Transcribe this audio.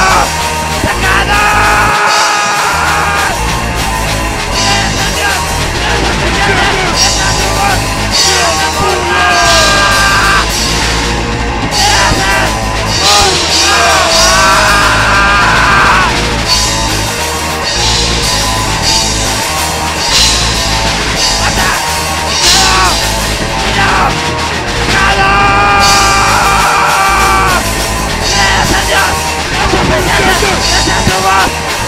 Ah!